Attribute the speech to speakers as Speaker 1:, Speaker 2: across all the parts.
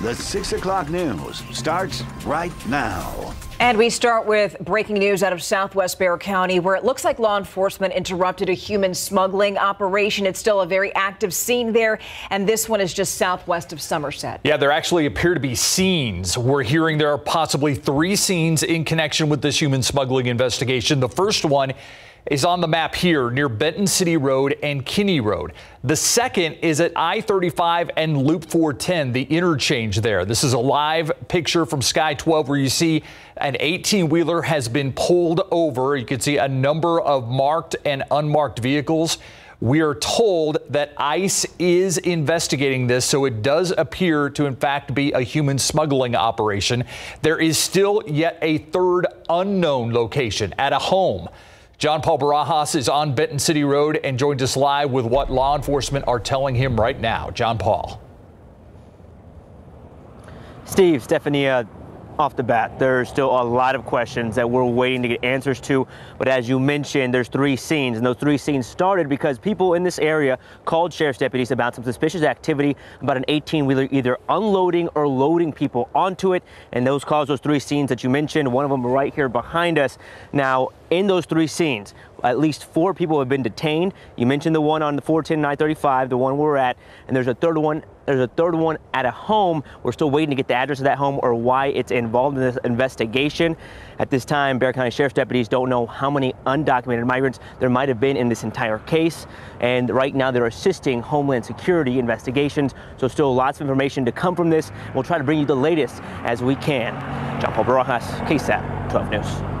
Speaker 1: The 6 o'clock news starts right now.
Speaker 2: And we start with breaking news out of southwest Bexar County, where it looks like law enforcement interrupted a human smuggling operation. It's still a very active scene there, and this one is just southwest of Somerset.
Speaker 3: Yeah, there actually appear to be scenes. We're hearing there are possibly three scenes in connection with this human smuggling investigation. The first one is on the map here near Benton City Road and Kinney Road. The second is at I-35 and Loop 410, the interchange there. This is a live picture from Sky 12 where you see an 18-wheeler has been pulled over. You can see a number of marked and unmarked vehicles. We are told that ICE is investigating this, so it does appear to, in fact, be a human smuggling operation. There is still yet a third unknown location at a home. John Paul Barajas is on Benton City Road and joins us live with what law enforcement are telling him right now. John Paul.
Speaker 4: Steve, Stephania, uh, off the bat, there's still a lot of questions that we're waiting to get answers to. But as you mentioned, there's three scenes, and those three scenes started because people in this area called sheriff's deputies about some suspicious activity about an 18-wheeler either unloading or loading people onto it. And those caused those three scenes that you mentioned, one of them right here behind us. Now, in those three scenes, at least four people have been detained. You mentioned the one on the 410 935, the one we're at, and there's a third one. There's a third one at a home. We're still waiting to get the address of that home or why it's involved in this investigation. At this time, Bexar County Sheriff's deputies don't know how many undocumented migrants there might have been in this entire case. And right now, they're assisting Homeland Security investigations. So still lots of information to come from this. We'll try to bring you the latest as we can. John Paul Barajas, KSAT 12 News.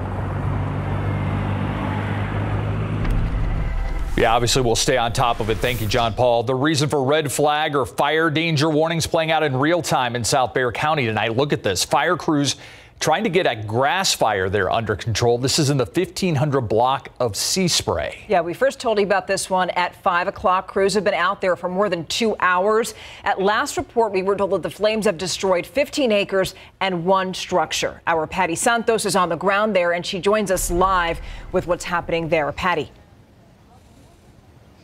Speaker 3: Yeah, obviously we'll stay on top of it. Thank you, John Paul. The reason for red flag or fire danger warnings playing out in real time in South Bexar County tonight. Look at this. Fire crews trying to get a grass fire there under control. This is in the 1500 block of Sea Spray.
Speaker 2: Yeah, we first told you about this one at 5 o'clock. Crews have been out there for more than two hours. At last report, we were told that the flames have destroyed 15 acres and one structure. Our Patty Santos is on the ground there, and she joins us live with what's happening there. Patty.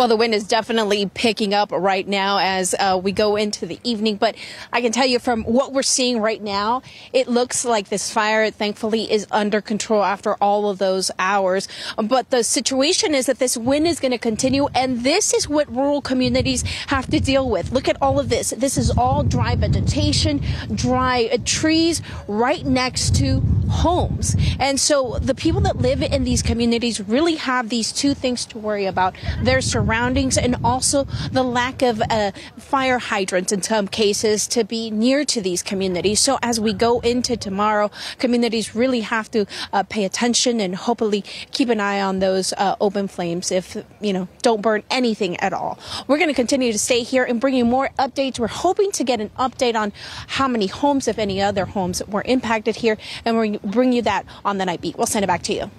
Speaker 5: Well, the wind is definitely picking up right now as uh, we go into the evening. But I can tell you from what we're seeing right now, it looks like this fire, thankfully, is under control after all of those hours. But the situation is that this wind is going to continue, and this is what rural communities have to deal with. Look at all of this. This is all dry vegetation, dry uh, trees right next to homes. And so the people that live in these communities really have these two things to worry about their surroundings and also the lack of uh, fire hydrants in some cases to be near to these communities. So as we go into tomorrow, communities really have to uh, pay attention and hopefully keep an eye on those uh, open flames if, you know, don't burn anything at all. We're going to continue to stay here and bring you more updates. We're hoping to get an update on how many homes, if any other homes, were impacted here, and we're bring you that on the night beat. We'll send it back to you.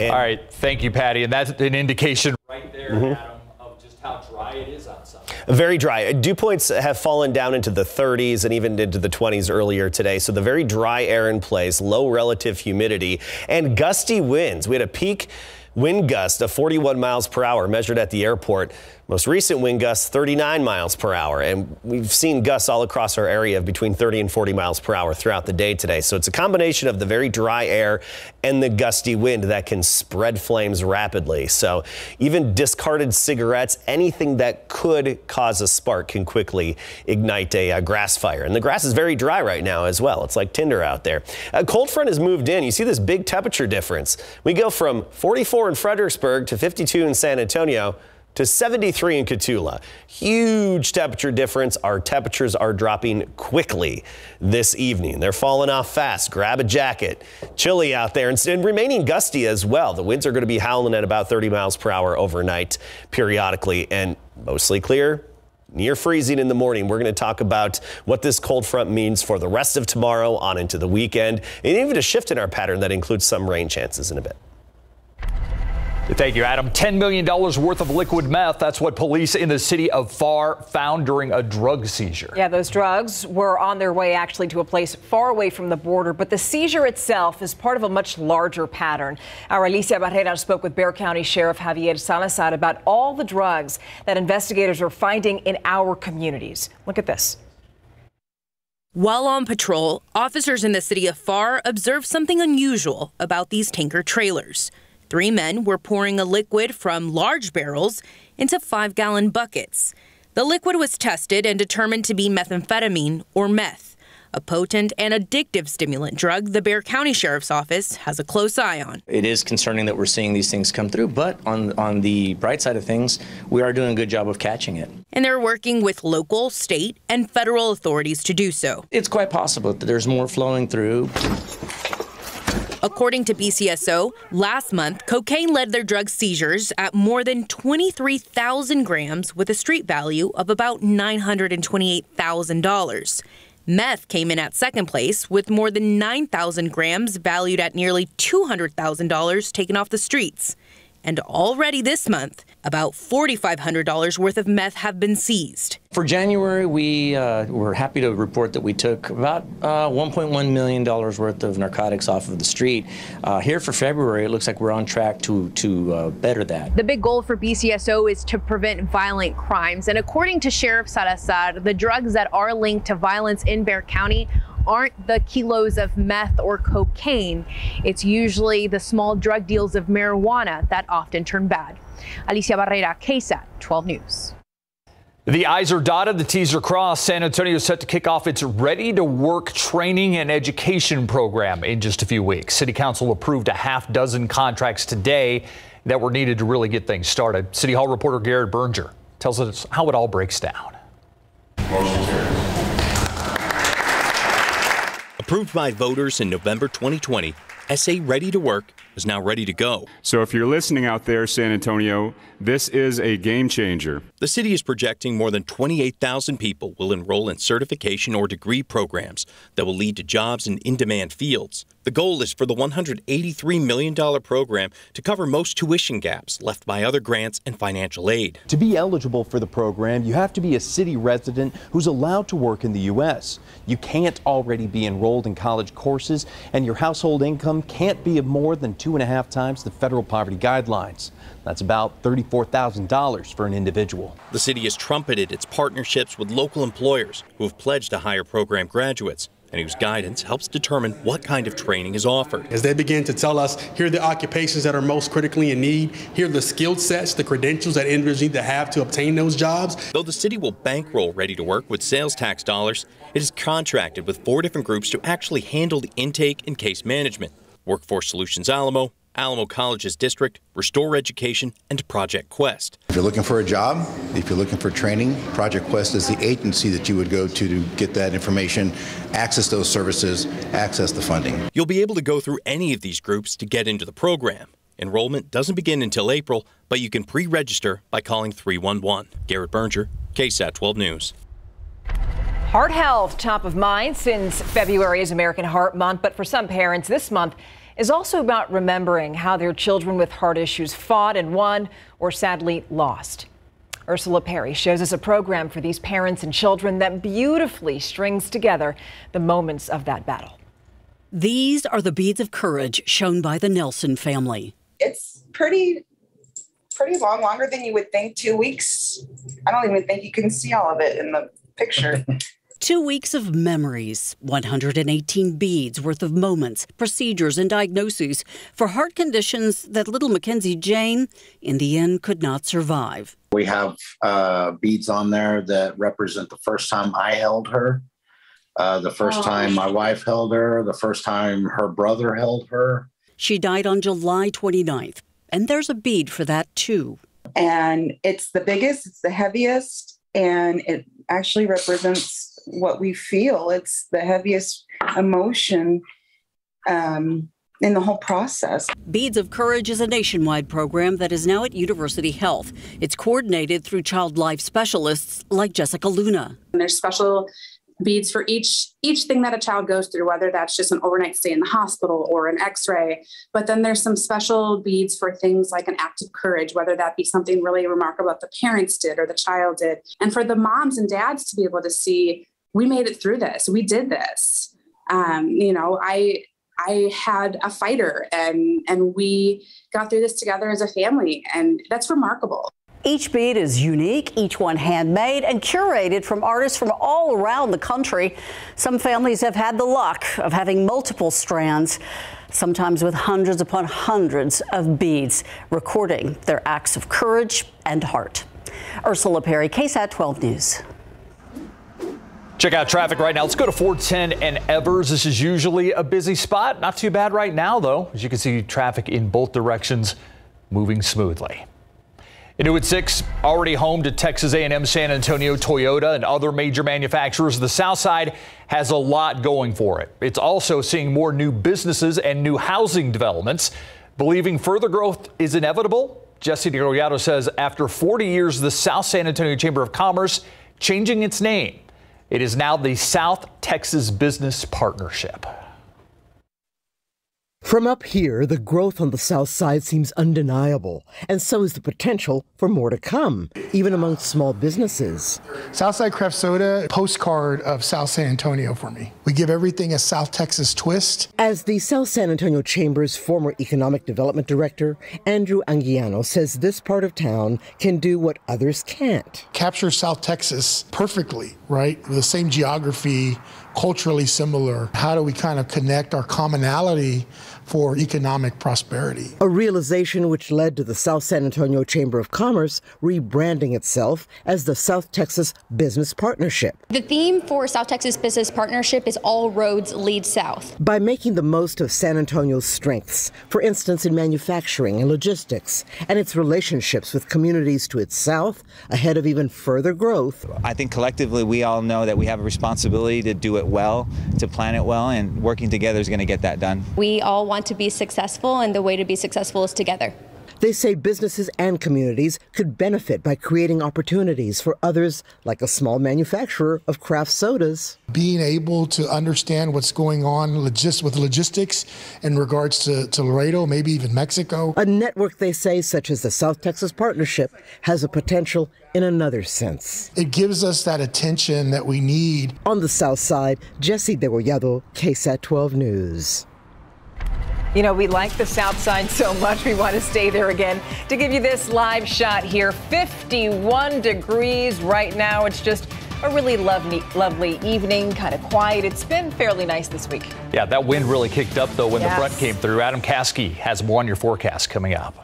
Speaker 3: All right, thank you, Patty. And that's an indication right there, mm -hmm. Adam, of just how dry it is outside.
Speaker 6: Very dry. Dew points have fallen down into the 30s and even into the 20s earlier today. So the very dry air in place, low relative humidity, and gusty winds. We had a peak wind gust of 41 miles per hour measured at the airport. Most recent wind gusts 39 miles per hour, and we've seen gusts all across our area of between 30 and 40 miles per hour throughout the day today. So it's a combination of the very dry air and the gusty wind that can spread flames rapidly. So even discarded cigarettes, anything that could cause a spark can quickly ignite a, grass fire. And the grass is very dry right now as well. It's like tinder out there. A cold front has moved in. You see this big temperature difference. We go from 44 in Fredericksburg to 52 in San Antonio to 73 in Cotulla. Huge temperature difference. Our temperatures are dropping quickly this evening. They're falling off fast. Grab a jacket. Chilly out there and, and remaining gusty as well. The winds are going to be howling at about 30 miles per hour overnight periodically and mostly clear near freezing in the morning. We're going to talk about what this cold front means for the rest of tomorrow on into the weekend and even a shift in our pattern that includes some rain chances in a bit.
Speaker 3: Thank you, Adam. $10 million worth of liquid meth. That's what police in the city of Pharr found during a drug seizure.
Speaker 2: Yeah, those drugs were on their way actually to a place far away from the border, but the seizure itself is part of a much larger pattern. Our Alicia Barrera spoke with Bexar County Sheriff Javier Salazar about all the drugs that investigators are finding in our communities. Look at this.
Speaker 7: While on patrol, officers in the city of Pharr observed something unusual about these tanker trailers. Three men were pouring a liquid from large barrels into five gallon buckets. The liquid was tested and determined to be methamphetamine or meth, a potent and addictive stimulant drug the Bexar County Sheriff's Office has a close eye on.
Speaker 8: It is concerning that we're seeing these things come through, but on, on the bright side of things, we are doing a good job of catching it.
Speaker 7: And they're working with local, state, and federal authorities to do so.
Speaker 8: It's quite possible that there's more flowing through.
Speaker 7: According to BCSO, last month, cocaine led their drug seizures at more than 23,000 grams with a street value of about $928,000. Meth came in at second place with more than 9,000 grams valued at nearly $200,000 taken off the streets. And already this month, about $4,500 worth of meth have been seized.
Speaker 8: For January, we uh, were happy to report that we took about uh, $1.1 million worth of narcotics off of the street. Uh, here for February, it looks like we're on track to, to uh, better that.
Speaker 9: The big goal for BCSO is to prevent violent crimes. And according to Sheriff Salazar, the drugs that are linked to violence in Bexar County aren't the kilos of meth or cocaine. It's usually the small drug deals of marijuana that often turn bad. Alicia Barrera, KSAT 12 News.
Speaker 3: The I's are dotted, the T's are crossed. San Antonio is set to kick off its Ready to Work training and education program in just a few weeks. City Council approved a half dozen contracts today that were needed to really get things started. City Hall reporter Garrett Brnger tells us how it all breaks down.
Speaker 10: Approved by voters in November 2020, SA Ready to Work is now ready to go.
Speaker 11: So if you're listening out there, San Antonio, this is a game changer.
Speaker 10: The city is projecting more than 28,000 people will enroll in certification or degree programs that will lead to jobs in in demand fields. The goal is for the $183 million program to cover most tuition gaps left by other grants and financial aid.
Speaker 12: To be eligible for the program, you have to be a city resident who's allowed to work in the U.S. You can't already be enrolled in college courses, and your household income can't be of more than two and a half times the federal poverty guidelines. That's about $34,000 for an individual.
Speaker 10: The city has trumpeted its partnerships with local employers who have pledged to hire program graduates and whose guidance helps determine what kind of training is offered.
Speaker 13: As they begin to tell us, here are the occupations that are most critically in need, here are the skill sets, the credentials that individuals need to have to obtain those jobs.
Speaker 10: Though the city will bankroll Ready to Work with sales tax dollars, it is contracted with four different groups to actually handle the intake and case management. Workforce Solutions Alamo, Alamo College's district, Restore Education, and Project Quest.
Speaker 14: If you're looking for a job, if you're looking for training, Project Quest is the agency that you would go to to get that information, access those services, access the funding.
Speaker 10: You'll be able to go through any of these groups to get into the program. Enrollment doesn't begin until April, but you can pre register by calling 311. Garrett Brnger, KSAT 12 News.
Speaker 2: Heart health, top of mind since February is American Heart Month, but for some parents, this month is also about remembering how their children with heart issues fought and won or sadly lost. Ursula Pari shows us a program for these parents and children that beautifully strings together the moments of that battle.
Speaker 15: These are the beads of courage shown by the Nelson family.
Speaker 16: It's pretty pretty long, longer than you would think. Two weeks. I don't even think you can see all of it in the picture.
Speaker 15: Two weeks of memories, 118 beads worth of moments, procedures, and diagnoses for heart conditions that little Mackenzie Jane, in the end, could not survive.
Speaker 17: We have uh, beads on there that represent the first time I held her, uh, the first oh. time my wife held her, the first time her brother held her.
Speaker 15: She died on July 29th, and there's a bead for that too.
Speaker 16: And it's the biggest, it's the heaviest, and it actually represents what we feel. It's the heaviest emotion um, in the whole process.
Speaker 15: Beads of Courage is a nationwide program that is now at University Health. It's coordinated through child life specialists like Jessica Luna.
Speaker 18: And there's special beads for each each thing that a child goes through whether that's just an overnight stay in the hospital or an x-ray but then there's some special beads for things like an act of courage whether that be something really remarkable that the parents did or the child did and for the moms and dads to be able to see we made it through this we did this um, you know i i had a fighter and and we got through this together as a family and that's remarkable
Speaker 15: each bead is unique, each one handmade and curated from artists from all around the country. Some families have had the luck of having multiple strands, sometimes with hundreds upon hundreds of beads, recording their acts of courage and heart. Ursula Pari, KSAT 12 News.
Speaker 3: Check out traffic right now. Let's go to 410 and Evers. This is usually a busy spot. Not too bad right now, though. As you can see, traffic in both directions moving smoothly. Intuit 6 already home to Texas A&M San Antonio Toyota and other major manufacturers. The South Side has a lot going for it. It's also seeing more new businesses and new housing developments. Believing further growth is inevitable, Jesse Degollado says after 40 years, the South San Antonio Chamber of Commerce changing its name. It is now the South Texas Business Partnership.
Speaker 19: From up here, the growth on the south side seems undeniable, and so is the potential for more to come, even among small businesses.
Speaker 20: Southside Craft Soda, postcard of South San Antonio for me. We give everything a South Texas twist.
Speaker 19: As the South San Antonio Chamber's former Economic Development Director, Andrew Anguiano says this part of town can do what others can't.
Speaker 20: Capture South Texas perfectly, right? With the same geography, culturally similar. How do we kind of connect our commonality for economic prosperity?
Speaker 19: A realization which led to the South San Antonio Chamber of Commerce rebranding itself as the South Texas Business Partnership.
Speaker 21: The theme for South Texas Business Partnership is All Roads Lead South.
Speaker 19: By making the most of San Antonio's strengths, for instance in manufacturing and logistics, and its relationships with communities to its south, ahead of even further growth.
Speaker 22: I think collectively we all know that we have a responsibility to do it well, to plan it well, and working together is going to get that done.
Speaker 21: We all want to be successful, and the way to be successful is together.
Speaker 19: They say businesses and communities could benefit by creating opportunities for others, like a small manufacturer of craft sodas.
Speaker 20: Being able to understand what's going on logis- with logistics in regards to, to Laredo, maybe even Mexico.
Speaker 19: A network, they say, such as the South Texas Partnership, has a potential in another sense.
Speaker 20: It gives us that attention that we need.
Speaker 19: On the south side, Jesse Degollado, KSAT 12 News.
Speaker 2: You know, we like the South Side so much, we want to stay there again. To give you this live shot here, 51 degrees right now. It's just a really lovely, lovely evening, kind of quiet. It's been fairly nice this week.
Speaker 3: Yeah, that wind really kicked up, though, when
Speaker 2: Yes.
Speaker 3: the front came through. Adam Caskey has more on your forecast coming up.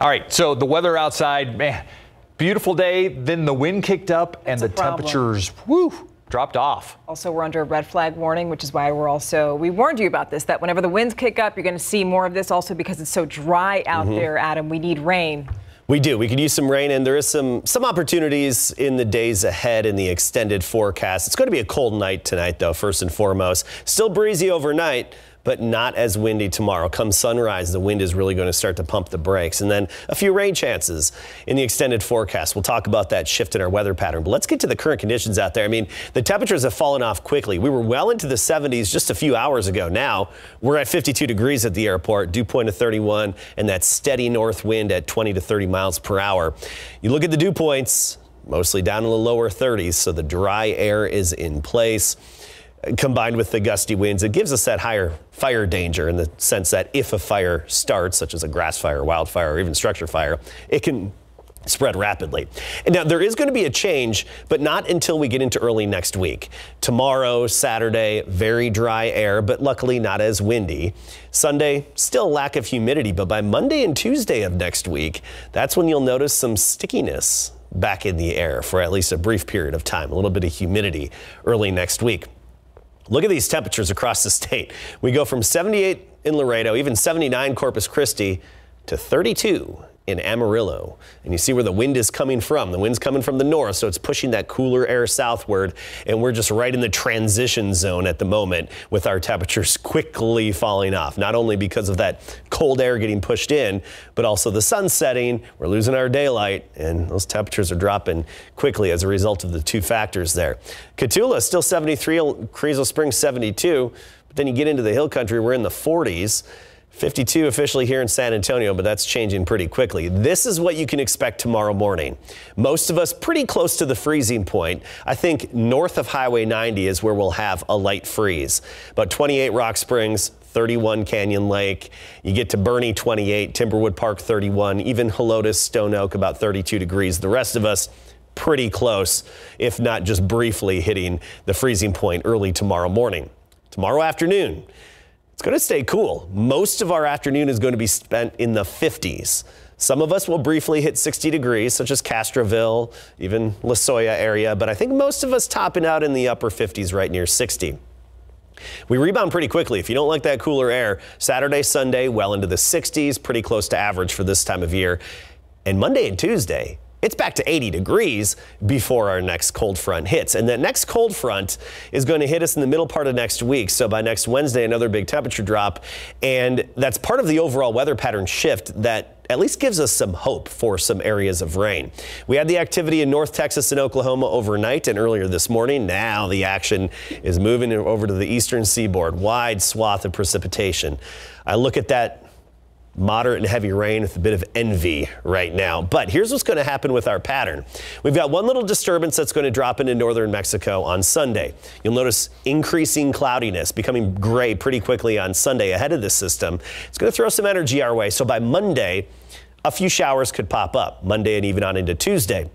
Speaker 3: All right, so the weather outside, man, beautiful day. Then the wind kicked up and the temperatures, whoo, dropped off.
Speaker 2: Also, we're under a red flag warning, which is why we're also, we warned you about this, that whenever the winds kick up, you're going to see more of this also because it's so dry out
Speaker 6: Mhm.
Speaker 2: there, Adam. We need rain.
Speaker 6: We do. We could use some rain, and there is some some opportunities in the days ahead in the extended forecast. It's going to be a cold night tonight, though. First and foremost, still breezy overnight. But not as windy tomorrow. Come sunrise, the wind is really going to start to pump the brakes. And then a few rain chances in the extended forecast. We'll talk about that shift in our weather pattern. But let's get to the current conditions out there. I mean, the temperatures have fallen off quickly. We were well into the 70s just a few hours ago. Now we're at 52 degrees at the airport, dew point of 31, and that steady north wind at 20 to 30 miles per hour. You look at the dew points, mostly down in the lower 30s, so the dry air is in place. Combined with the gusty winds, it gives us that higher fire danger in the sense that if a fire starts, such as a grass fire, wildfire, or even structure fire, it can spread rapidly. And now there is going to be a change, but not until we get into early next week. Tomorrow, Saturday, very dry air, but luckily not as windy. Sunday, still lack of humidity, but by Monday and Tuesday of next week, that's when you'll notice some stickiness back in the air for at least a brief period of time, a little bit of humidity early next week. Look at these temperatures across the state. We go from 78 in Laredo, even 79 Corpus Christi, to 32 in Amarillo. And you see where the wind is coming from. The wind's coming from the north, so it's pushing that cooler air southward. And we're just right in the transition zone at the moment with our temperatures quickly falling off. Not only because of that cold air getting pushed in, but also the sun setting. We're losing our daylight, and those temperatures are dropping quickly as a result of the two factors there. Cotulla still 73, Carrizo Springs 72. But then you get into the hill country, we're in the 40s. 52 officially here in San Antonio, but that's changing pretty quickly. This is what you can expect tomorrow morning. Most of us pretty close to the freezing point. I think north of Highway 90 is where we'll have a light freeze. But 28 Rock Springs, 31 Canyon Lake. You get to Boerne 28, Timberwood Park 31, even Helotes, Stone Oak about 32 degrees. The rest of us pretty close, if not just briefly hitting the freezing point early tomorrow morning. Tomorrow afternoon, it's going to stay cool. Most of our afternoon is going to be spent in the 50s. Some of us will briefly hit 60 degrees, such as Castroville, even La Jolla area, but I think most of us topping out in the upper 50s right near 60. We rebound pretty quickly. If you don't like that cooler air, Saturday, Sunday, well into the 60s, pretty close to average for this time of year. And Monday and Tuesday, it's back to 80 degrees before our next cold front hits. And that next cold front is going to hit us in the middle part of next week. So by next Wednesday, another big temperature drop. And that's part of the overall weather pattern shift that at least gives us some hope for some areas of rain. We had the activity in North Texas and Oklahoma overnight and earlier this morning. Now the action is moving over to the eastern seaboard. Wide swath of precipitation. I look at that moderate and heavy rain with a bit of envy right now. But here's what's going to happen with our pattern. We've got one little disturbance that's going to drop into northern Mexico on Sunday. You'll notice increasing cloudiness, becoming gray pretty quickly on Sunday ahead of this system. It's going to throw some energy our way. So by Monday, a few showers could pop up, Monday and even on into Tuesday.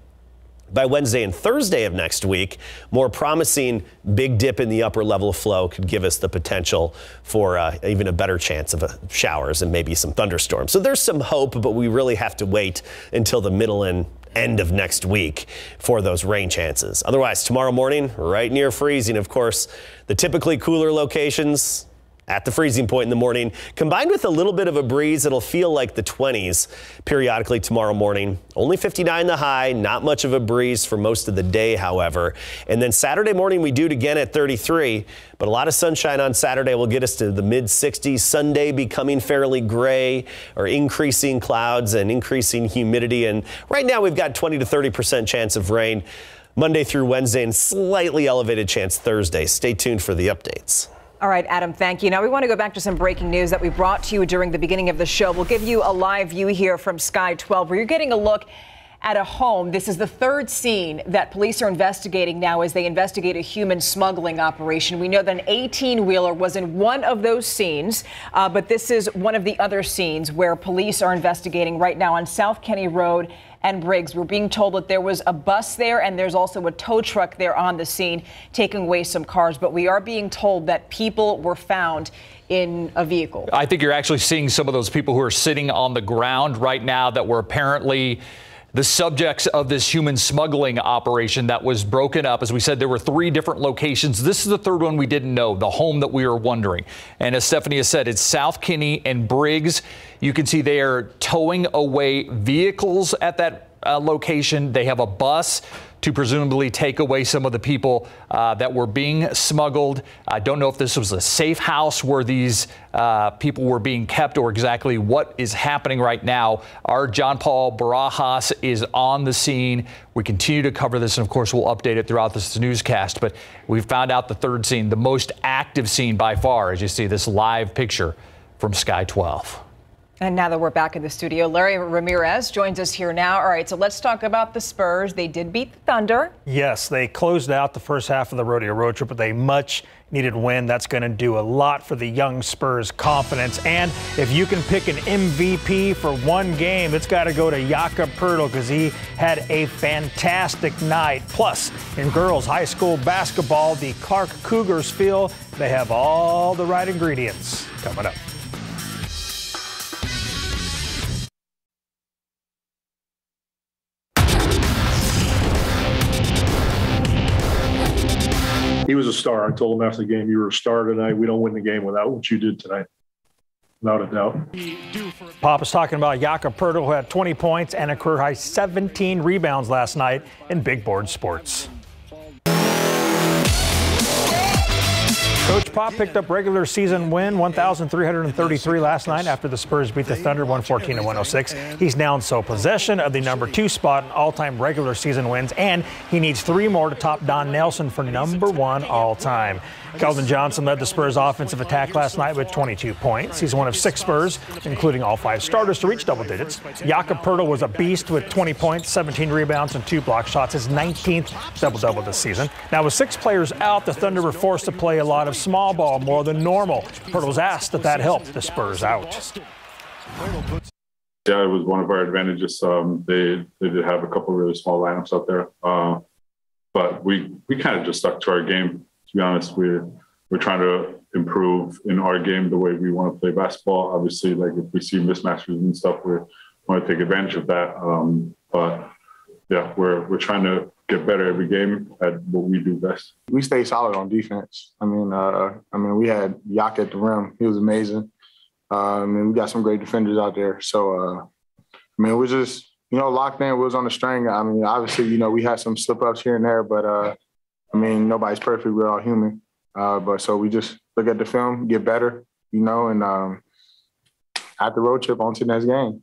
Speaker 6: By Wednesday and Thursday of next week, more promising big dip in the upper level of flow could give us the potential for uh, even a better chance of uh, showers and maybe some thunderstorms. So there's some hope, but we really have to wait until the middle and end of next week for those rain chances. Otherwise, tomorrow morning, right near freezing, of course, the typically cooler locations at the freezing point in the morning. Combined with a little bit of a breeze, it'll feel like the 20s periodically tomorrow morning. Only 59 the high, not much of a breeze for most of the day, however. And then Saturday morning, we do it again at 33, but a lot of sunshine on Saturday will get us to the mid 60s. Sunday becoming fairly gray or increasing clouds and increasing humidity. And right now, we've got 20 to 30% chance of rain. Monday through Wednesday and slightly elevated chance Thursday. Stay tuned for the updates.
Speaker 2: All right, Adam, thank you. Now we want to go back to some breaking news that we brought to you during the beginning of the show. We'll give you a live view here from Sky 12 where you're getting a look at a home. This is the third scene that police are investigating now as they investigate a human smuggling operation. We know that an 18 wheeler was in one of those scenes, uh, but this is one of the other scenes where police are investigating right now on South Kinney Road and Briggs. We're being told that there was a bus there and there's also a tow truck there on the scene taking away some cars. But we are being told that people were found in a vehicle.
Speaker 3: I think you're actually seeing some of those people who are sitting on the ground right now that were apparently the subjects of this human smuggling operation that was broken up. As we said, there were three different locations. This is the third one we didn't know, the home that we were wondering. And as Stephanie has said, it's South Kinney and Briggs. You can see they are towing away vehicles at that uh, location. They have a bus to presumably take away some of the people uh, that were being smuggled. I don't know if this was a safe house where these uh, people were being kept or exactly what is happening right now. Our John Paul Barajas is on the scene. We continue to cover this, and of course, we'll update it throughout this newscast. But we found out the third scene, the most active scene by far, as you see this live picture from Sky 12.
Speaker 2: And now that we're back in the studio, Larry Ramirez joins us here now. All right, so let's talk about the Spurs. They did beat the Thunder.
Speaker 23: Yes, they closed out the first half of the rodeo road trip with a much needed win. That's going to do a lot for the young Spurs' confidence. And if you can pick an MVP for one game, it's got to go to Jakob Poeltl because he had a fantastic night. Plus, in girls high school basketball, the Clark Cougars feel they have all the right ingredients. Coming up.
Speaker 24: He was a star. I told him after the game, "You were a star tonight. We don't win the game without what you did tonight." without a doubt.
Speaker 23: Pop is talking about Jakob Poeltl, who had 20 points and a career high 17 rebounds last night in big board sports. Coach Pop picked up regular season win 1,333 last night after the Spurs beat the Thunder 114 to 106. He's now in sole possession of the number two spot in all-time regular season wins, and he needs three more to top Don Nelson for number one all-time. Keldon Johnson led the Spurs offensive attack last night with 22 points. He's one of six Spurs, including all five starters, to reach double digits. Jakob Poeltl was a beast with 20 points, 17 rebounds, and two block shots, his 19th double-double this season. Now, with six players out, the Thunder were forced to play a lot of small ball more than normal. Poeltl was asked if that helped the Spurs out.
Speaker 11: Yeah, it was one of our advantages. Um, they they did have a couple really small lineups out there, uh, but we we kind of just stuck to our game be honest, we're we're trying to improve in our game the way we want to play basketball. Obviously, like if we see mismatches and stuff, we want to take advantage of that. Um, but yeah, we're we're trying to get better every game at what we do best.
Speaker 24: We stay solid on defense. I mean, uh, I mean, we had Yak at the rim. He was amazing. Uh, I mean, we got some great defenders out there. So, uh, I mean, we just you know locked in. We was on the string. I mean, obviously, you know, we had some slip ups here and there, but uh, I mean, nobody's perfect. We're all human. Uh, but so we just look at the film, get better, you know, and um, at the road trip on to the next game.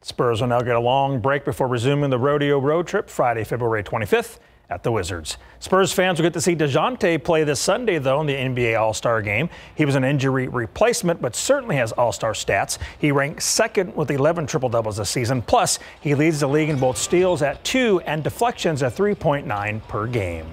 Speaker 23: Spurs will now get a long break before resuming the rodeo road trip Friday, February 25th at the Wizards. Spurs fans will get to see DeJounte play this Sunday, though, in the NBA All Star game. He was an injury replacement, but certainly has All Star stats. He ranked second with 11 triple doubles this season. Plus, he leads the league in both steals at two and deflections at 3.9 per game.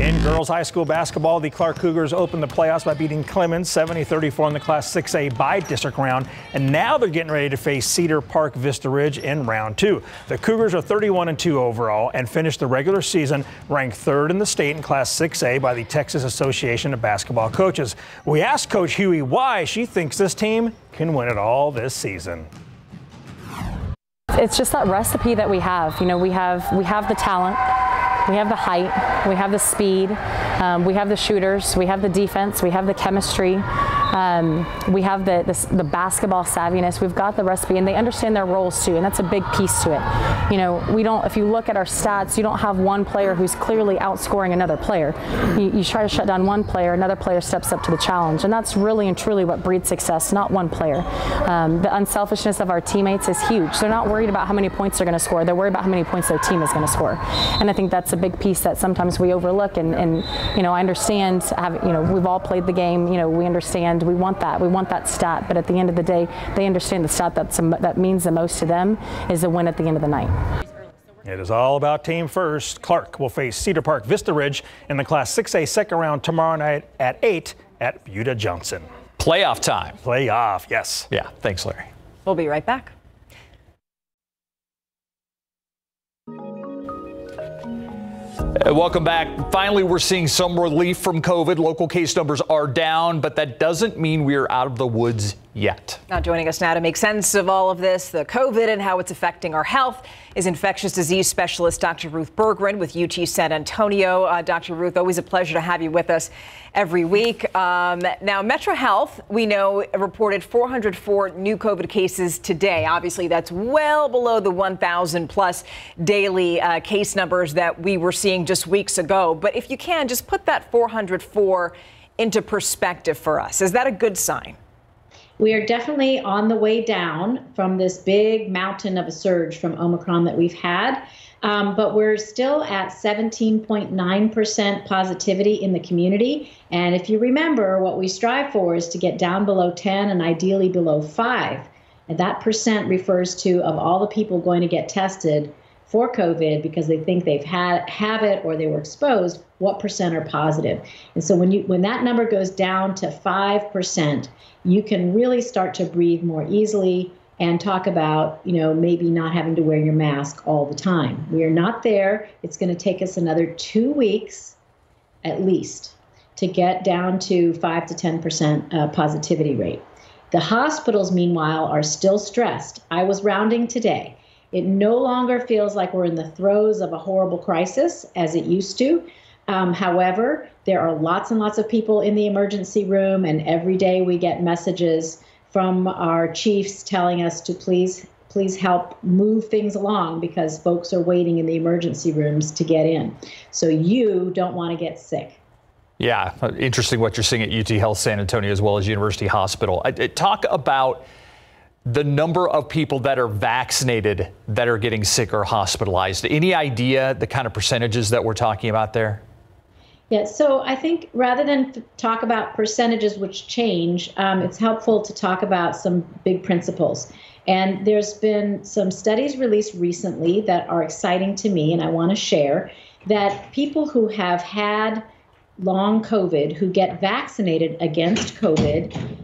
Speaker 23: In girls high school basketball, the Clark Cougars opened the playoffs by beating Clemens 70-34 in the Class 6A by district round, and now they're getting ready to face Cedar Park Vista Ridge in round two. The Cougars are 31 and 2 overall and finished the regular season ranked third in the state in Class 6A by the Texas Association of Basketball Coaches. We asked Coach Huey why she thinks this team can win it all this season
Speaker 25: it's just that recipe that we have. You know, we have we have the talent. We have the height, we have the speed, um, we have the shooters, we have the defense, we have the chemistry, um, we have the, the, the basketball savviness. We've got the recipe, and they understand their roles too, and that's a big piece to it. You know, we don't. If you look at our stats, you don't have one player who's clearly outscoring another player. You, you try to shut down one player, another player steps up to the challenge, and that's really and truly what breeds success, not one player. Um, the unselfishness of our teammates is huge. They're not worried about how many points they're going to score. They're worried about how many points their team is going to score, and I think that's a big piece that sometimes we overlook. And, and you know, I understand. Have, you know, we've all played the game. You know, we understand. We want that. We want that stat. But at the end of the day, they understand the stat that's, that means the most to them is a win at the end of the night.
Speaker 23: It is all about team first. Clark will face Cedar Park Vista Ridge in the Class 6A second round tomorrow night at 8 at Buda Johnson.
Speaker 3: Playoff time.
Speaker 23: Playoff, yes.
Speaker 3: Yeah, thanks, Larry.
Speaker 2: We'll be right back.
Speaker 3: Uh, welcome back. Finally, we're seeing some relief from COVID. Local case numbers are down, but that doesn't mean we're out of the woods yet.
Speaker 2: Now, joining us now to make sense of all of this, the COVID and how it's affecting our health, is infectious disease specialist Dr. Ruth Berggren with UT San Antonio. Uh, Dr. Ruth, always a pleasure to have you with us every week. Um, now, Metro Health, we know, reported 404 new COVID cases today. Obviously, that's well below the 1,000 plus daily uh, case numbers that we were seeing just weeks ago. But if you can, just put that 404 into perspective for us. Is that a good sign?
Speaker 26: We are definitely on the way down from this big mountain of a surge from Omicron that we've had. Um, but we're still at 17.9% positivity in the community. And if you remember, what we strive for is to get down below 10 and ideally below 5. And that percent refers to of all the people going to get tested for COVID because they think they've had have it or they were exposed, what percent are positive? And so when you when that number goes down to five percent, you can really start to breathe more easily and talk about, you know, maybe not having to wear your mask all the time. We are not there. It's going to take us another two weeks at least to get down to 5 to 10% uh, positivity rate. The hospitals, meanwhile, are still stressed. I was rounding today. It no longer feels like we're in the throes of a horrible crisis as it used to, Um, however, there are lots and lots of people in the emergency room, and every day we get messages from our chiefs telling us to please please help move things along because folks are waiting in the emergency rooms to get in. So you don't want to get sick.
Speaker 3: Yeah, interesting what you're seeing at UT Health San Antonio as well as University Hospital. I, I talk about the number of people that are vaccinated that are getting sick or hospitalized. Any idea the kind of percentages that we're talking about there?
Speaker 26: Yeah, so I think rather than talk about percentages which change, um, it's helpful to talk about some big principles. And there's been some studies released recently that are exciting to me, and I want to share that people who have had long COVID, who get vaccinated against COVID,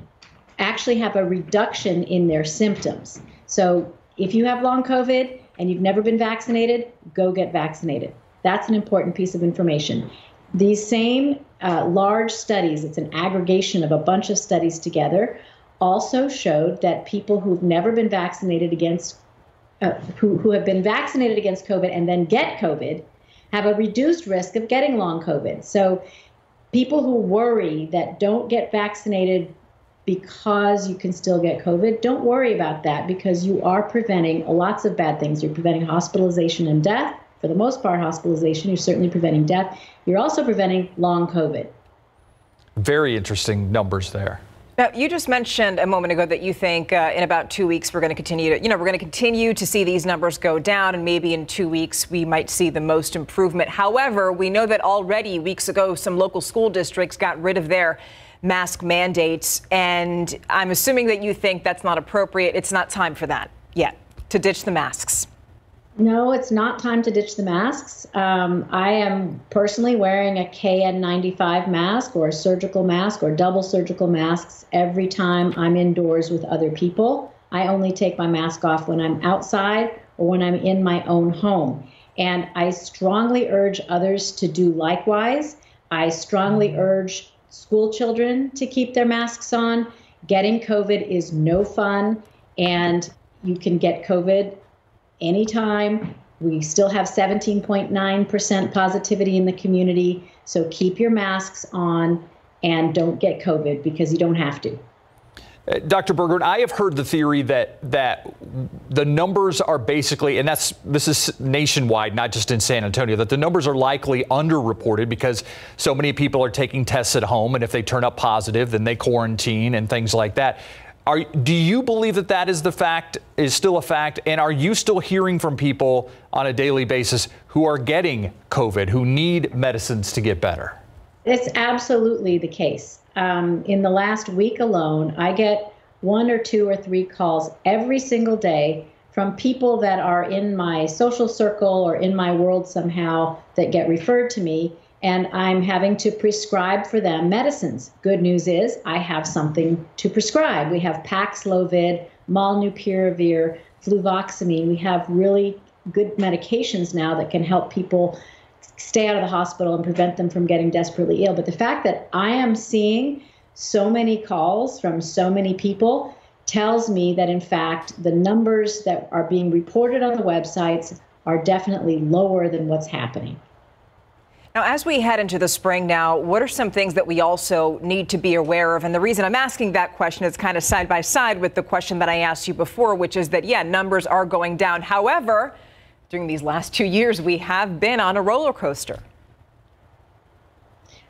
Speaker 26: actually have a reduction in their symptoms. So if you have long COVID and you've never been vaccinated, go get vaccinated. That's an important piece of information. These same uh, large studies, it's an aggregation of a bunch of studies together, also showed that people who've never been vaccinated against, uh, who, who have been vaccinated against COVID and then get COVID, have a reduced risk of getting long COVID. So people who worry that don't get vaccinated because you can still get COVID, don't worry about that because you are preventing lots of bad things. You're preventing hospitalization and death. For the most part, hospitalization, you're certainly preventing death. You're also preventing long COVID.
Speaker 3: Very interesting numbers there.
Speaker 2: Now, you just mentioned a moment ago that you think uh, in about two weeks we're going to continue to, you know, we're going to continue to see these numbers go down, and maybe in two weeks we might see the most improvement. However, we know that already weeks ago some local school districts got rid of their mask mandates, and I'm assuming that you think that's not appropriate. It's not time for that yet to ditch the masks.
Speaker 26: No, it's not time to ditch the masks. Um, I am personally wearing a KN95 mask or a surgical mask or double surgical masks every time I'm indoors with other people. I only take my mask off when I'm outside or when I'm in my own home. And I strongly urge others to do likewise. I strongly urge school children to keep their masks on. Getting COVID is no fun, and you can get COVID anytime. We still have 17.9% positivity in the community. So keep your masks on and don't get COVID because you don't have to.
Speaker 3: Uh, Dr. Berggren, I have heard the theory that that the numbers are basically, and that's this is nationwide, not just in San Antonio, that the numbers are likely underreported because so many people are taking tests at home, and if they turn up positive, then they quarantine and things like that. Are, do you believe that that is the fact, is still a fact? And are you still hearing from people on a daily basis who are getting COVID, who need medicines to get better?
Speaker 26: It's absolutely the case. Um, in the last week alone, I get one or two or three calls every single day from people that are in my social circle or in my world somehow that get referred to me and I'm having to prescribe for them medicines. Good news is I have something to prescribe. We have Paxlovid, Molnupiravir, fluvoxamine. We have really good medications now that can help people stay out of the hospital and prevent them from getting desperately ill. But the fact that I am seeing so many calls from so many people tells me that, in fact, the numbers that are being reported on the websites are definitely lower than what's happening.
Speaker 2: Now, as we head into the spring now, what are some things that we also need to be aware of? And the reason I'm asking that question is kind of side by side with the question that I asked you before, which is that, yeah, numbers are going down. However, during these last two years, we have been on a roller coaster.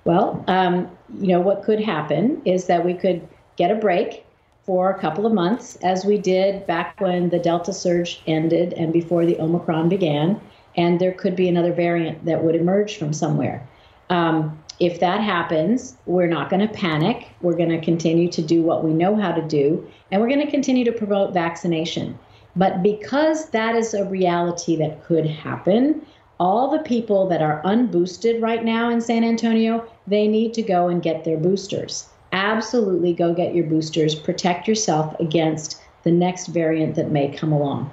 Speaker 26: Well, um, you know, what could happen is that we could get a break for a couple of months, as we did back when the Delta surge ended and before the Omicron began and there could be another variant that would emerge from somewhere. Um, if that happens, we're not going to panic. We're going to continue to do what we know how to do, and we're going to continue to promote vaccination. But because that is a reality that could happen, all the people that are unboosted right now in San Antonio, they need to go and get their boosters. Absolutely go get your boosters. Protect yourself against the next variant that may come along.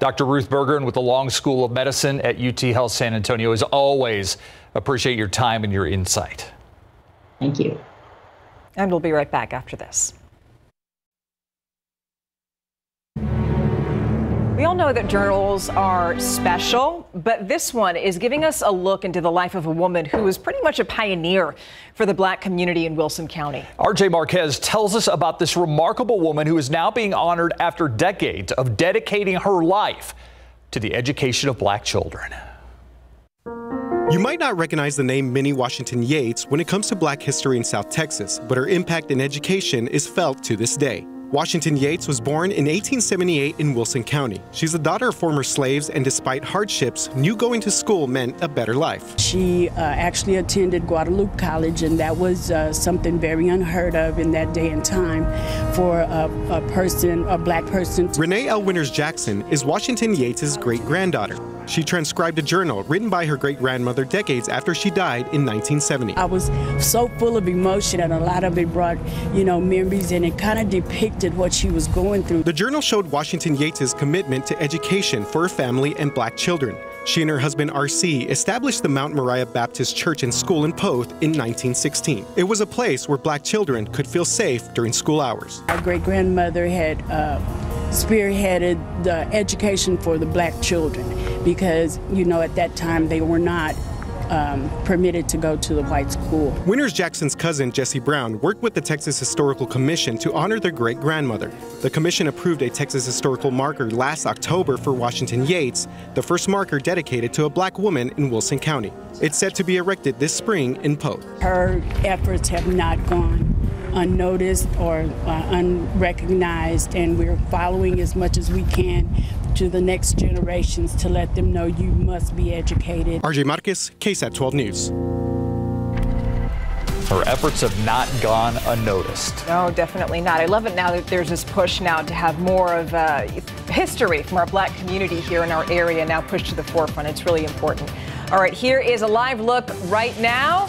Speaker 3: Dr. Ruth Berggren with the Long School of Medicine at UT Health San Antonio. As always, appreciate your time and your insight.
Speaker 26: Thank you.
Speaker 2: And we'll be right back after this. We all know that journals are special, but this one is giving us a look into the life of a woman who was pretty much a pioneer for the black community in Wilson County.
Speaker 3: RJ Marquez tells us about this remarkable woman who is now being honored after decades of dedicating her life to the education of black children.
Speaker 27: You might not recognize the name Minnie Washington Yates when it comes to black history in South Texas, but her impact in education is felt to this day. Washington Yates was born in 1878 in Wilson County. She's the daughter of former slaves and despite hardships, knew going to school meant a better life.
Speaker 28: She uh, actually attended Guadalupe College and that was uh, something very unheard of in that day and time for a, a person, a black person.
Speaker 27: Renee L. Winters Jackson is Washington Yates' great-granddaughter. She transcribed a journal written by her great grandmother decades after she died in 1970.
Speaker 28: I was so full of emotion, and a lot of it brought, you know, memories, and it kind of depicted what she was going through.
Speaker 27: The journal showed Washington Yates' commitment to education for her family and black children. She and her husband R.C. established the Mount Moriah Baptist Church and School in Poth in 1916. It was a place where black children could feel safe during school hours.
Speaker 28: My great grandmother had uh, spearheaded the education for the black children because, you know, at that time they were not um, permitted to go to the white school.
Speaker 27: Winters Jackson's cousin, Jesse Brown, worked with the Texas Historical Commission to honor their great grandmother. The commission approved a Texas historical marker last October for Washington Yates, the first marker dedicated to a black woman in Wilson County. It's set to be erected this spring in Poth.
Speaker 28: Her efforts have not gone unnoticed or uh, unrecognized, and we're following as much as we can to the next generations to let them know you must be educated.
Speaker 27: RJ Marquez, KSAT 12 News.
Speaker 3: Her efforts have not gone unnoticed.
Speaker 2: No, definitely not. I love it now that there's this push now to have more of uh, history from our black community here in our area now pushed to the forefront. It's really important. All right, here is a live look right now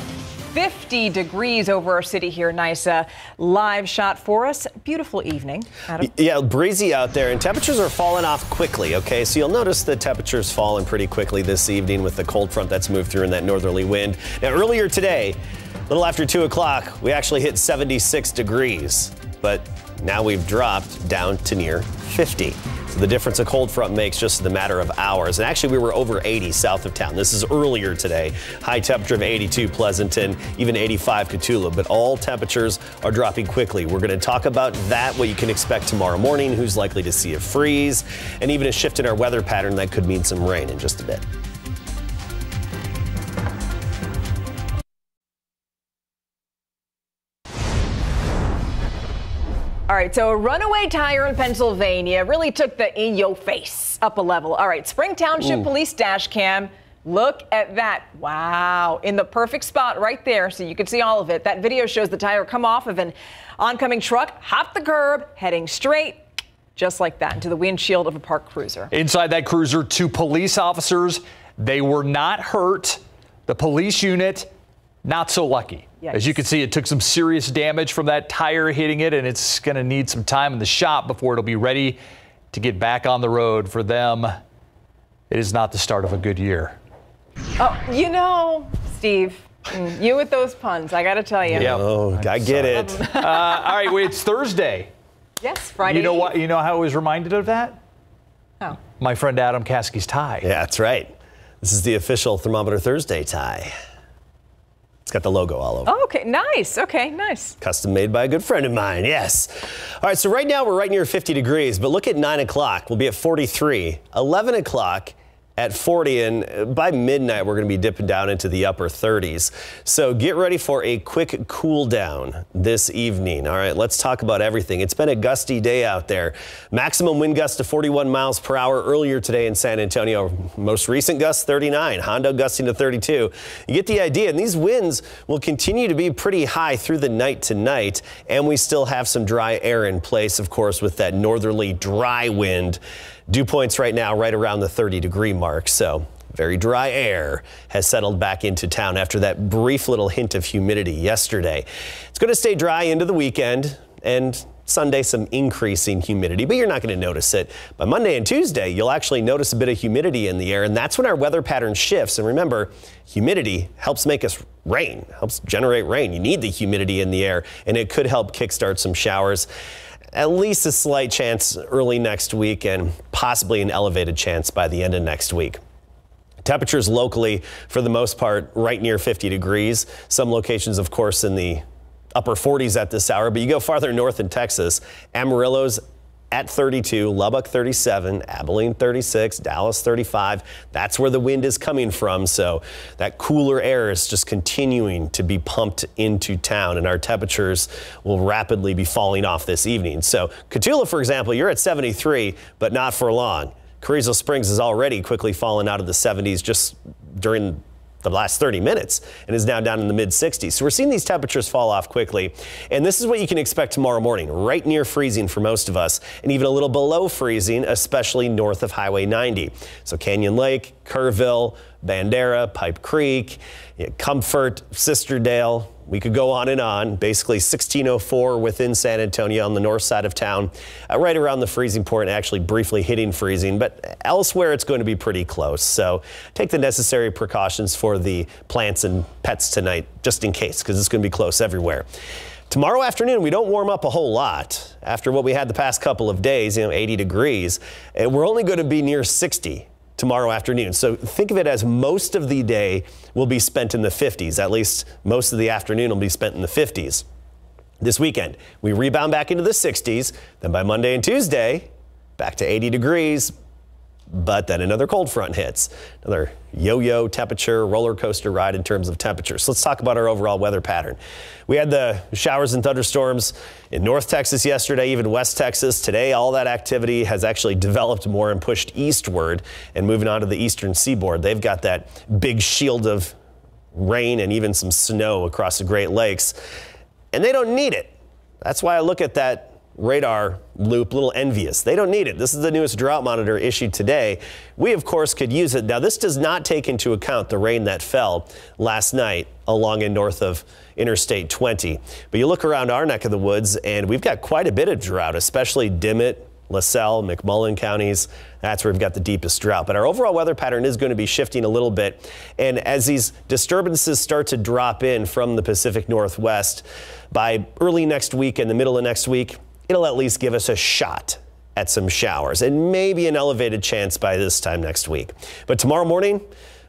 Speaker 2: 50 degrees over our city here. Nice uh, live shot for us. Beautiful evening. Adam.
Speaker 6: Yeah, breezy out there, and temperatures are falling off quickly, okay? So you'll notice the temperatures falling pretty quickly this evening with the cold front that's moved through and that northerly wind. Now, earlier today, a little after 2 o'clock, we actually hit 76 degrees, but now we've dropped down to near 50. So the difference a cold front makes just in a matter of hours. And actually, we were over 80 south of town. This is earlier today. High temperature of 82 Pleasanton, even 85 Cotulla. But all temperatures are dropping quickly. We're going to talk about that, what you can expect tomorrow morning, who's likely to see a freeze, and even a shift in our weather pattern that could mean some rain in just a bit.
Speaker 2: Right, so a runaway tire in Pennsylvania really took the in your face up a level. All right, Spring Township Ooh. Police dash cam. Look at that. Wow. In the perfect spot right there, so you can see all of it. That video shows the tire come off of an oncoming truck, hop the curb, heading straight just like that into the windshield of a parked cruiser.
Speaker 3: Inside that cruiser, two police officers. They were not hurt. The police unit, not so lucky. Yikes. As you can see, it took some serious damage from that tire hitting it, and it's going to need some time in the shop before it'll be ready to get back on the road for them. It is not the start of a good year.
Speaker 2: Oh, you know, Steve, you with those puns, I got to tell you.
Speaker 6: Yeah. Oh, I get it.
Speaker 3: uh, all right, wait, it's Thursday.
Speaker 2: Yes, Friday.
Speaker 3: You know what? You know how I was reminded of that?
Speaker 2: How?
Speaker 3: My friend Adam Caskey's tie.
Speaker 6: Yeah, that's right. This is the official Thermometer Thursday tie. It's got the logo all over.
Speaker 2: Oh, okay, nice. Okay, nice.
Speaker 6: Custom made by a good friend of mine, yes. All right, so right now we're right near 50 degrees, but look at 9 o'clock. We'll be at 43. 11 o'clock, at 40, and by midnight, we're going to be dipping down into the upper 30s. So get ready for a quick cool down this evening. All right, let's talk about everything. It's been a gusty day out there. Maximum wind gust to 41 miles per hour earlier today in San Antonio. Most recent gust 39, Hondo gusting to 32. You get the idea, and these winds will continue to be pretty high through the night tonight, and we still have some dry air in place, of course, with that northerly dry wind. Dew points right now right around the 30 degree mark. So very dry air has settled back into town after that brief little hint of humidity yesterday. It's going to stay dry into the weekend and Sunday, some increasing humidity, but you're not going to notice it. By Monday and Tuesday, you'll actually notice a bit of humidity in the air, and that's when our weather pattern shifts. And remember, humidity helps make us rain, helps generate rain. You need the humidity in the air, and it could help kickstart some showers. At least a slight chance early next week and possibly an elevated chance by the end of next week. Temperatures locally, for the most part, right near 50 degrees. Some locations, of course, in the upper 40s at this hour, but you go farther north in Texas, Amarillo's at 32, Lubbock 37, Abilene 36, Dallas 35. That's where the wind is coming from. So that cooler air is just continuing to be pumped into town, and our temperatures will rapidly be falling off this evening. So Cotulla, for example, you're at 73, but not for long. Carrizo Springs has already quickly fallen out of the 70s just during the last 30 minutes and is now down in the mid 60s. So we're seeing these temperatures fall off quickly. And this is what you can expect tomorrow morning, right near freezing for most of us, and even a little below freezing, especially north of Highway 90. So Canyon Lake, Kerrville, Bandera, Pipe Creek, Comfort, Sisterdale, we could go on and on. Basically, 1604 within San Antonio on the north side of town, uh, right around the freezing point, actually briefly hitting freezing, but elsewhere it's going to be pretty close. So take the necessary precautions for the plants and pets tonight, just in case, because it's going to be close everywhere. Tomorrow afternoon, we don't warm up a whole lot. After what we had the past couple of days, you know, 80 degrees, we're only going to be near 60 tomorrow afternoon. So think of it as most of the day will be spent in the 50s. At least most of the afternoon will be spent in the 50s. This weekend, we rebound back into the 60s. Then by Monday and Tuesday, back to 80 degrees, but then another cold front hits. Another yo-yo temperature roller coaster ride in terms of temperatures. So let's talk about our overall weather pattern. We had the showers and thunderstorms in North Texas yesterday, even West Texas. Today, all that activity has actually developed more and pushed eastward and moving on to the eastern seaboard. They've got that big shield of rain and even some snow across the Great Lakes, and they don't need it. That's why I look at that radar loop a little envious. They don't need it. This is the newest drought monitor issued today. We, of course, could use it. Now, this does not take into account the rain that fell last night along and north of Interstate 20. But you look around our neck of the woods, and we've got quite a bit of drought, especially Dimmit, LaSalle, McMullen counties. That's where we've got the deepest drought. But our overall weather pattern is going to be shifting a little bit. And as these disturbances start to drop in from the Pacific Northwest, by early next week and the middle of next week, it'll at least give us a shot at some showers and maybe an elevated chance by this time next week. But tomorrow morning,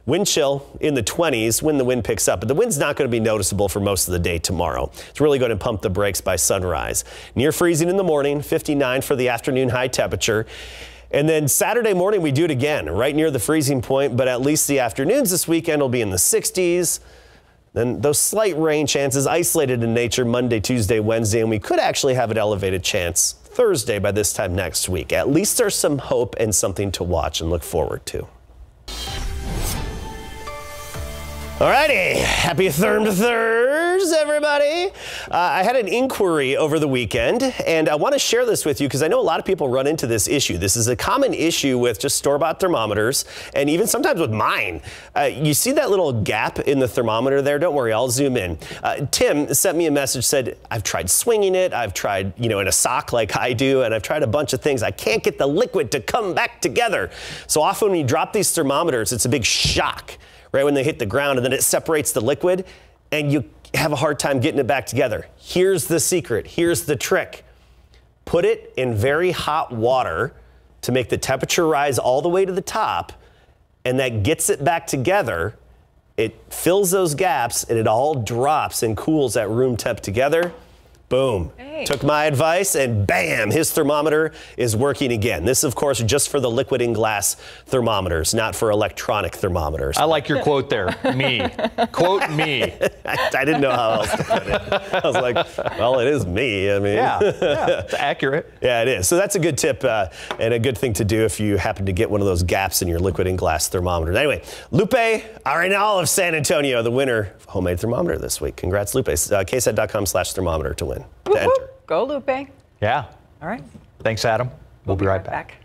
Speaker 6: wind chill in the 20s when the wind picks up, but the wind's not going to be noticeable for most of the day tomorrow. It's really going to pump the brakes by sunrise. Near freezing in the morning, 59 for the afternoon high temperature. And then Saturday morning, we do it again, right near the freezing point, but at least the afternoons this weekend will be in the 60s. Then those slight rain chances isolated in nature Monday, Tuesday, Wednesday, and we could actually have an elevated chance Thursday by this time next week. At least there's some hope and something to watch and look forward to. Alrighty, happy Therm Thurs, everybody. Uh, I had an inquiry over the weekend, and I want to share this with you because I know a lot of people run into this issue. This is a common issue with just store-bought thermometers, and even sometimes with mine. Uh, you see that little gap in the thermometer there? Don't worry, I'll zoom in. Uh, Tim sent me a message, said, I've tried swinging it, I've tried, you know, in a sock like I do, and I've tried a bunch of things. I can't get the liquid to come back together. So often when you drop these thermometers, it's a big shock right when they hit the ground, and then it separates the liquid, and you have a hard time getting it back together. Here's the secret. Here's the trick. Put it in very hot water to make the temperature rise all the way to the top, and that gets it back together. It fills those gaps and it all drops and cools at room temp together. Boom. Hey. Took my advice and bam, his thermometer is working again. This, of course, just for the liquid in glass thermometers, not for electronic thermometers.
Speaker 3: I like your quote there. Me. quote me.
Speaker 6: I, I, didn't know how else to put it. I was like, well, it is me. I mean,
Speaker 3: yeah, yeah it's accurate.
Speaker 6: yeah, it is. So that's a good tip uh, and a good thing to do if you happen to get one of those gaps in your liquid in glass thermometer. Anyway, Lupe Arenal of San Antonio, the winner of homemade thermometer this week. Congrats, Lupe. Uh, ksat.com slash thermometer to win to enter.
Speaker 2: Go, Lupe.
Speaker 3: Yeah.
Speaker 2: All right.
Speaker 3: Thanks, Adam. We'll, we'll be, be, right, right back. back.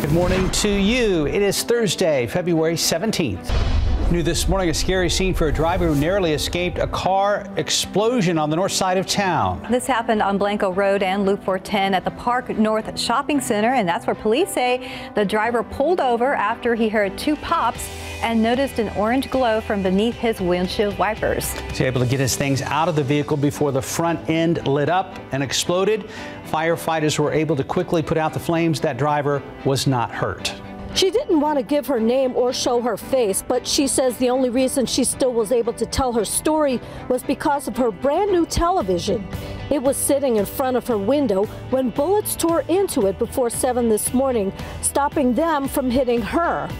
Speaker 29: Good morning to you. It is Thursday, February 17th. New this morning, a scary scene for a driver who narrowly escaped a car explosion on the north side of town.
Speaker 30: This happened on Blanco Road and Loop 410 at the Park North Shopping Center, and that's where police say the driver pulled over after he heard two pops and noticed an orange glow from beneath his windshield wipers.
Speaker 29: He's able to get his things out of the vehicle before the front end lit up and exploded. Firefighters were able to quickly put out the flames. That driver was not hurt.
Speaker 31: She didn't want to give her name or show her face, but she says the only reason she still was able to tell her story was because of her brand new television. It was sitting in front of her window when bullets tore into it before 7 this morning, stopping them from hitting her.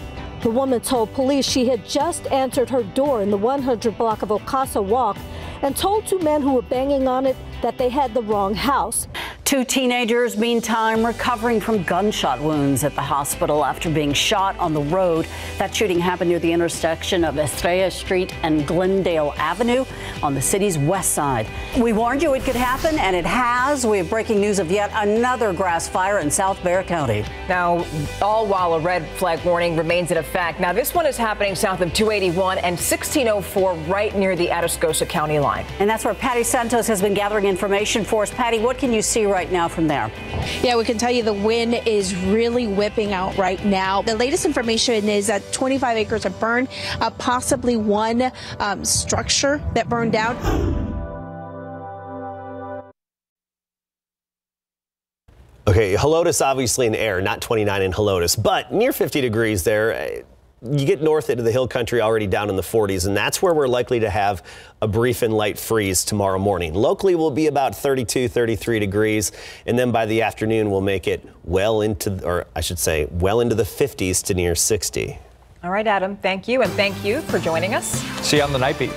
Speaker 31: The woman told police she had just entered her door in the 100 block of Ocasa Walk and told two men who were banging on it that they had the wrong house.
Speaker 15: Two teenagers, meantime, recovering from gunshot wounds at the hospital after being shot on the road. That shooting happened near the intersection of Estrella Street and Glendale Avenue on the city's west side. We warned you it could happen, and it has. We have breaking news of yet another grass fire in South Bexar County.
Speaker 2: Now, all while a red flag warning remains in effect. Now, this one is happening south of 281 and 1604, right near the Atascosa County line.
Speaker 15: And that's where Patty Santos has been gathering information for us. Patty, what can you see right now from there?
Speaker 32: Yeah, we can tell you the wind is really whipping out right now. The latest information is that 25 acres have burned, uh, possibly one um, structure that burned down.
Speaker 6: Okay, Helotes obviously in air, not 29 in Helotes, but near 50 degrees there. You get north into the hill country already down in the 40s, and that's where we're likely to have a brief and light freeze tomorrow morning. Locally, will be about 32, 33 degrees, and then by the afternoon, we'll make it well into, or I should say, well into the 50s to near 60.
Speaker 2: All right, Adam, thank you, and thank you for joining us.
Speaker 3: See you on the night beat.